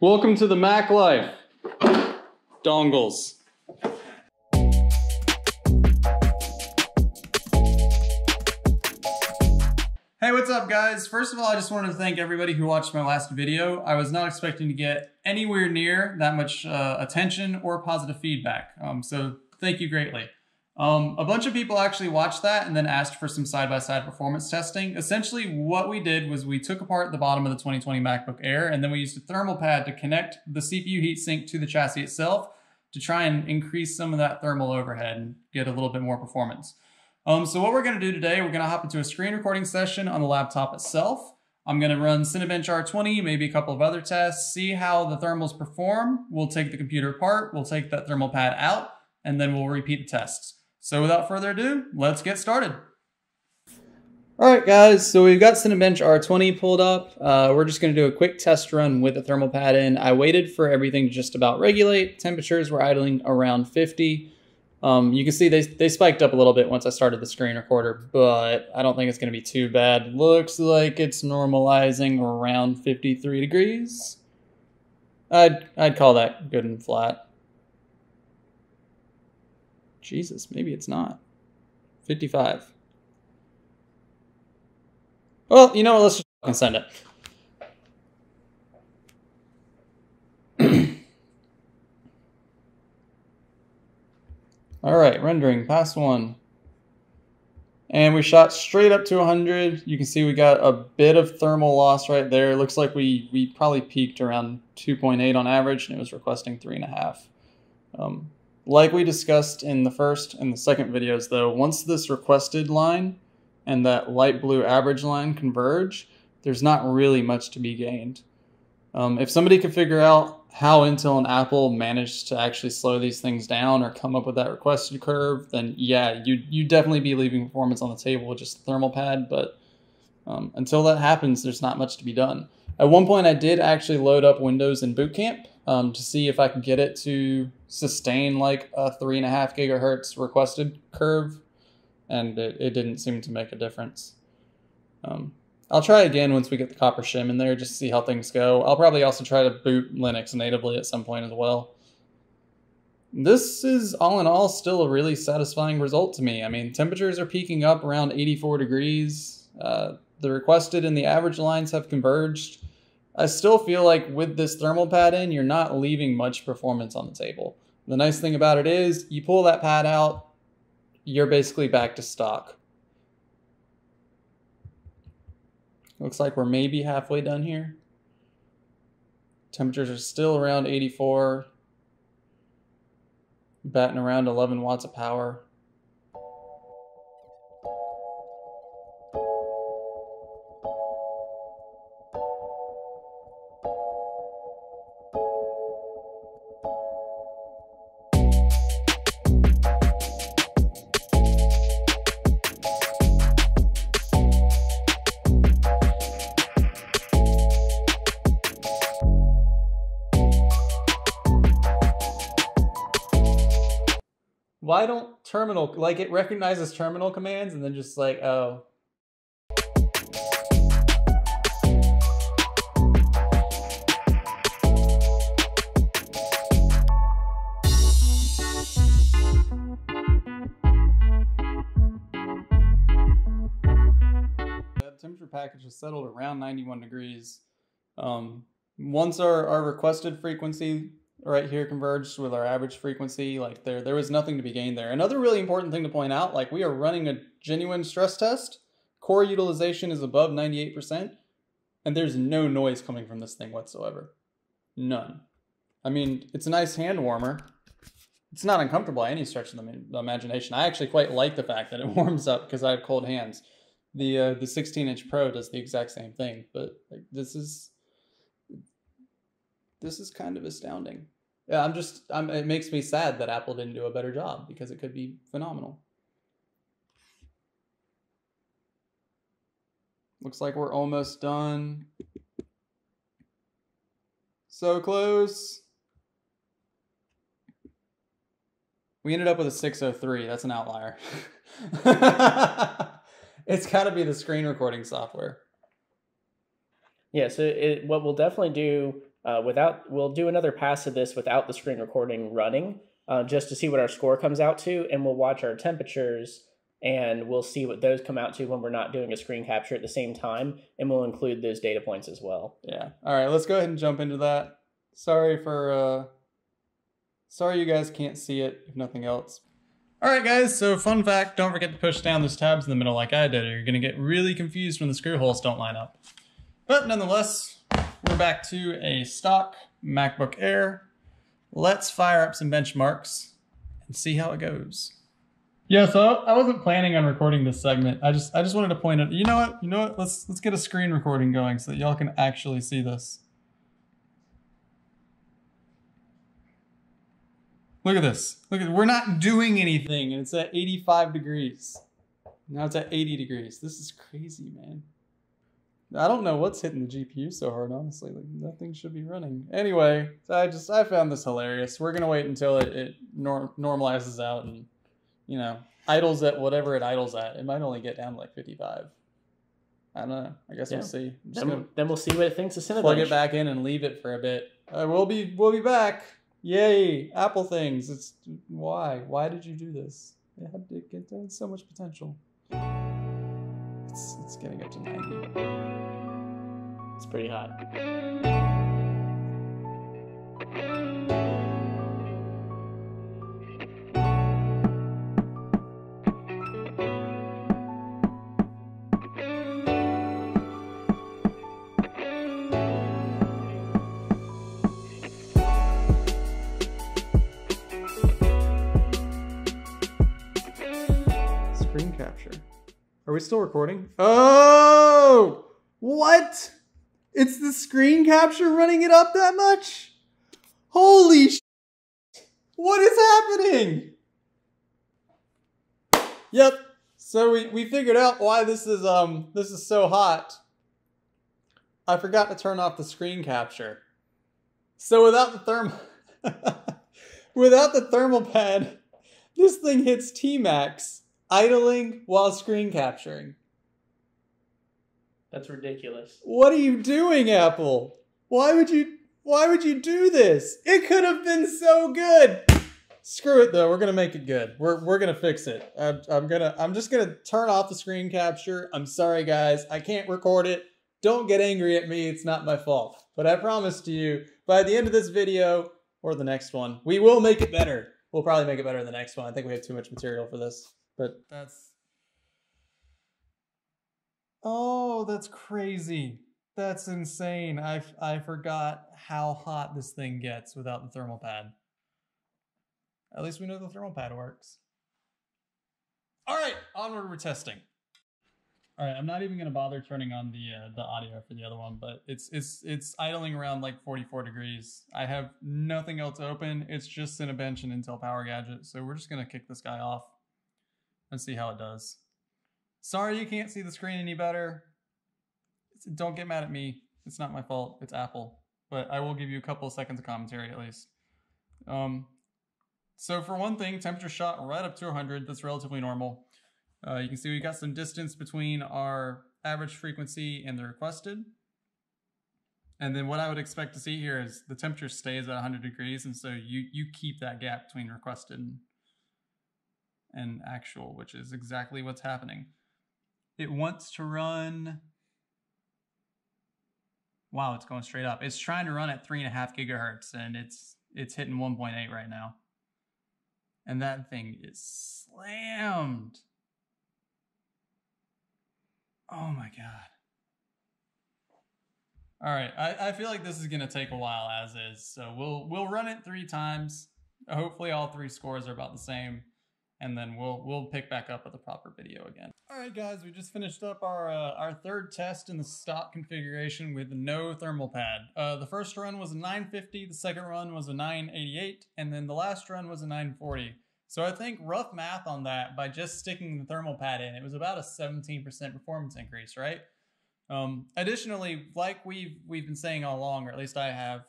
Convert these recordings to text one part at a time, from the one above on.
Welcome to the Mac Life. Dongles. Hey, what's up guys? First of all, I just wanted to thank everybody who watched my last video. I was not expecting to get anywhere near that much uh, attention or positive feedback. Um, so thank you greatly. Um, a bunch of people actually watched that and then asked for some side-by-side performance testing. Essentially, what we did was we took apart the bottom of the 2020 MacBook Air and then we used a thermal pad to connect the CPU heatsink to the chassis itself to try and increase some of that thermal overhead and get a little bit more performance. Um, so what we're going to do today, we're going to hop into a screen recording session on the laptop itself. I'm going to run Cinebench R20, maybe a couple of other tests, see how the thermals perform. We'll take the computer apart, we'll take that thermal pad out, and then we'll repeat the tests. So without further ado, let's get started. All right, guys, so we've got Cinebench R20 pulled up. Uh, we're just going to do a quick test run with the thermal pad in. I waited for everything to just about regulate. Temperatures were idling around 50. Um, you can see they, they spiked up a little bit once I started the screen recorder, but I don't think it's going to be too bad. Looks like it's normalizing around 53 degrees. I'd, I'd call that good and flat. Jesus, maybe it's not. 55. Well, you know what? Let's just fucking send it. All right, rendering, pass one. And we shot straight up to 100. You can see we got a bit of thermal loss right there. It looks like we, we probably peaked around 2.8 on average, and it was requesting 3.5. Um, like we discussed in the first and the second videos, though, once this requested line and that light blue average line converge, there's not really much to be gained. Um, if somebody could figure out how Intel and Apple managed to actually slow these things down or come up with that requested curve, then yeah, you you definitely be leaving performance on the table with just the thermal pad. But um, until that happens, there's not much to be done. At one point, I did actually load up Windows in Boot Camp um, to see if I could get it to sustain like a three and a half gigahertz requested curve, and it, it didn't seem to make a difference. Um, I'll try again once we get the copper shim in there just to see how things go. I'll probably also try to boot Linux natively at some point as well. This is all in all still a really satisfying result to me. I mean, temperatures are peaking up around 84 degrees. Uh, the requested and the average lines have converged. I still feel like with this thermal pad in, you're not leaving much performance on the table. The nice thing about it is you pull that pad out, you're basically back to stock. Looks like we're maybe halfway done here. Temperatures are still around 84. Batting around 11 watts of power. Why don't terminal like it recognizes terminal commands and then just like oh. That temperature package is settled around 91 degrees. Um, once our, our requested frequency right here converged with our average frequency. Like there, there was nothing to be gained there. Another really important thing to point out, like we are running a genuine stress test. Core utilization is above 98%, and there's no noise coming from this thing whatsoever. None. I mean, it's a nice hand warmer. It's not uncomfortable by any stretch of the imagination. I actually quite like the fact that it warms up because I have cold hands. The uh, the 16 inch Pro does the exact same thing, but like, this is this is kind of astounding. Yeah, I'm just, I'm, it makes me sad that Apple didn't do a better job because it could be phenomenal. Looks like we're almost done. So close. We ended up with a 603. That's an outlier. it's got to be the screen recording software. Yeah, so it, what we'll definitely do uh, without we'll do another pass of this without the screen recording running, uh, just to see what our score comes out to, and we'll watch our temperatures and we'll see what those come out to when we're not doing a screen capture at the same time, and we'll include those data points as well. Yeah. All right, let's go ahead and jump into that. Sorry for uh sorry you guys can't see it if nothing else. All right, guys, so fun fact, don't forget to push down those tabs in the middle like I did, or you're gonna get really confused when the screw holes don't line up. But nonetheless, we're back to a stock MacBook Air. Let's fire up some benchmarks and see how it goes. Yeah, so I wasn't planning on recording this segment. I just I just wanted to point out. You know what? You know what? Let's let's get a screen recording going so that y'all can actually see this. Look at this. Look at we're not doing anything, and it's at 85 degrees. Now it's at 80 degrees. This is crazy, man. I don't know what's hitting the GPU so hard, honestly. Like nothing should be running. Anyway, I just I found this hilarious. We're gonna wait until it, it nor- normalizes out and you know, idles at whatever it idles at. It might only get down to like 55. I don't know. I guess Yeah. we'll see. Then, then we'll see what it thinks of Cinebench. plug it back in and leave it for a bit. Uh, we'll be we'll be back. Yay! Apple things. It's why why did you do this? It had to get it had so much potential. It's it's getting up to 90. It's pretty hot. Are we still recording? Oh! What? It's the screen capture running it up that much? Holy sh! What is happening? Yep. So we, we figured out why this is um this is so hot. I forgot to turn off the screen capture. So without the therm without the thermal pad, this thing hits T-max idling while screen capturing. That's ridiculous. What are you doing, Apple? Why would you why would you do this? It could have been so good. Screw it though. We're gonna make it good. We're we're gonna fix it. I'm, I'm gonna I'm just gonna turn off the screen capture. I'm sorry, guys. I can't record it. Don't get angry at me. It's not my fault. But I promise to you, by the end of this video or the next one, we will make it better. We'll probably make it better in the next one. I think we have too much material for this. But that's Oh, that's crazy. That's insane. I, I forgot how hot this thing gets without the thermal pad. At least we know the thermal pad works. All right, onward. We're testing. All right, I'm not even gonna bother turning on the uh, the audio for the other one, but it's it's it's idling around like 44 degrees. I have nothing else open. It's just Cinebench and Intel Power Gadget, so we're just gonna kick this guy off and see how it does. Sorry you can't see the screen any better. Don't get mad at me. It's not my fault. It's Apple. But I will give you a couple of seconds of commentary at least. Um, so for one thing, temperature shot right up to 100. That's relatively normal. Uh, you can see we got some distance between our average frequency and the requested. And then what I would expect to see here is the temperature stays at 100 degrees, and so you you keep that gap between requested and, actual, which is exactly what's happening. It wants to run. Wow, it's going straight up. It's trying to run at three and a half gigahertz, and it's it's hitting 1.8 right now. And that thing is slammed. Oh my god. All right, I, I feel like this is gonna take a while as is, so we'll we'll run it three times. Hopefully, all three scores are about the same, and then we'll we'll pick back up with the proper video again. All right, guys, we just finished up our uh, our third test in the stock configuration with no thermal pad. Uh, the first run was a 950, the second run was a 988, and then the last run was a 940. So I think rough math on that by just sticking the thermal pad in, it was about a 17% performance increase, right? Um, additionally, like we've we've been saying all along, or at least I have,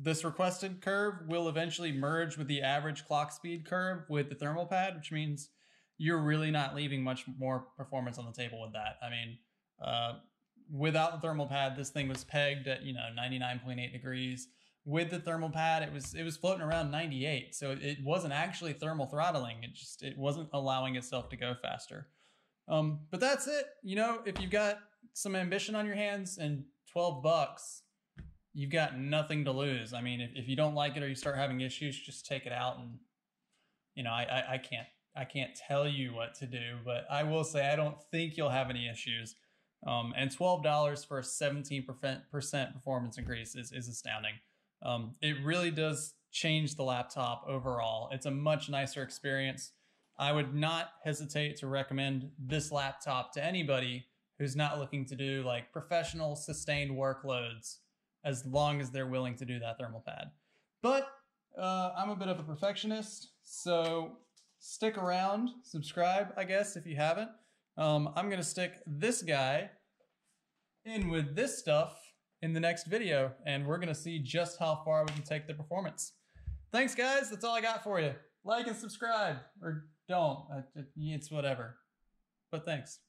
this requested curve will eventually merge with the average clock speed curve with the thermal pad, which means you're really not leaving much more performance on the table with that. I mean, uh, without the thermal pad, this thing was pegged at you know 99.8 degrees. With the thermal pad, it was it was floating around 98, so it wasn't actually thermal throttling. It just it wasn't allowing itself to go faster. Um, but that's it. You know, if you've got some ambition on your hands and 12 bucks, you've got nothing to lose. I mean, if, if you don't like it or you start having issues, just take it out and you know, I, I, I can't I can't tell you what to do, but I will say I don't think you'll have any issues. Um, and twelve dollars for a seventeen percent performance increase is, is astounding. Um, it really does change the laptop overall. It's a much nicer experience. I would not hesitate to recommend this laptop to anybody who's not looking to do like professional sustained workloads as long as they're willing to do that thermal pad. But uh, I'm a bit of a perfectionist, so stick around, subscribe, I guess, if you haven't. Um, I'm to stick this guy in with this stuff in the next video, and we're to see just how far we can take the performance. Thanks, guys. That's all I got for you. Like and subscribe, or don't. It's whatever. But thanks.